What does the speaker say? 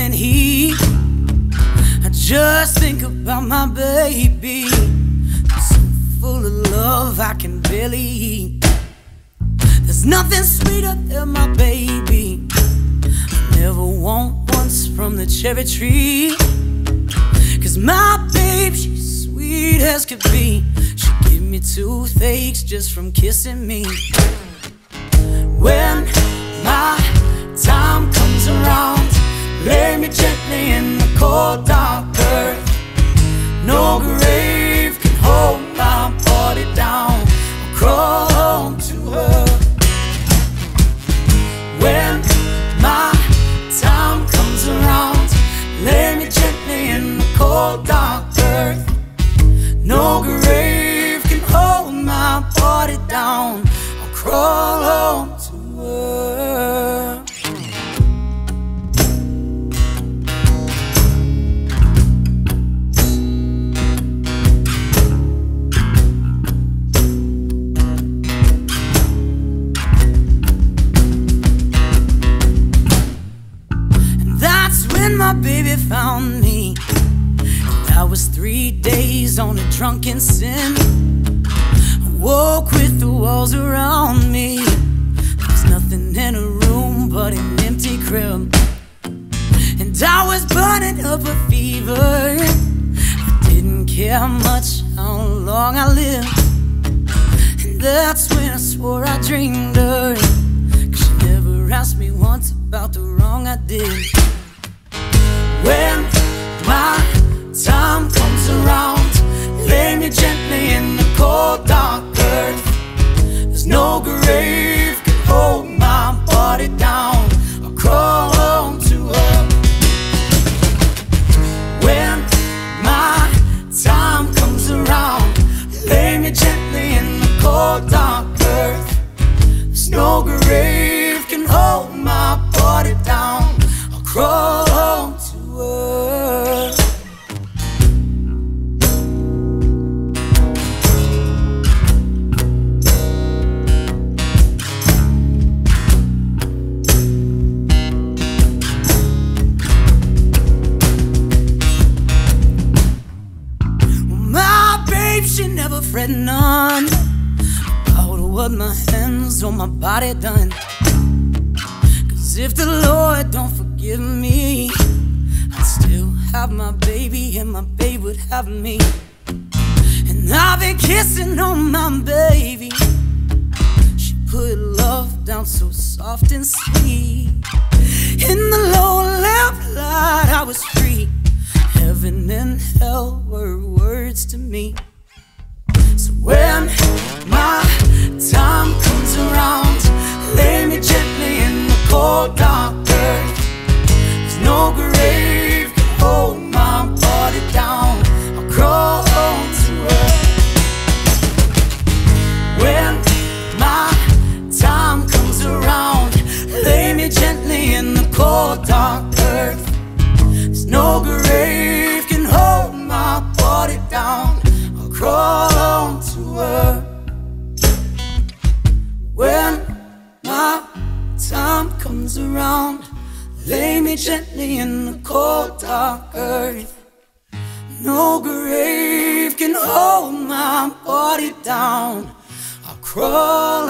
And heat. I just think about my baby. So full of love, I can barely eat. There's nothing sweeter than my baby. I never want once from the cherry tree. Cause my babe, she's sweet as could be. She give me toothaches just from kissing me. When my time comes around. Earth. No grave can hold my body down. I'll crawl home to her. And that's when my baby found me. I was three days on a drunken sin. I woke with the walls around me. There's nothing in a room but an empty crib. And I was burning up a fever. I didn't care much how long I lived. And that's when I swore I dreamed her. Cause she never asked me once about the wrong I did. When my me gently in the cold dark earth. There's no grave never fret none about what my hands on my body done. Cause if the Lord don't forgive me, I'd still have my baby and my babe would have me. And I've been kissing on my baby. She put love down so soft and sweet. In the low lamplight, I was free. Heaven and hell were words to me. Around, lay me gently in the cold dark earth. No grave can hold my body down. I'll crawl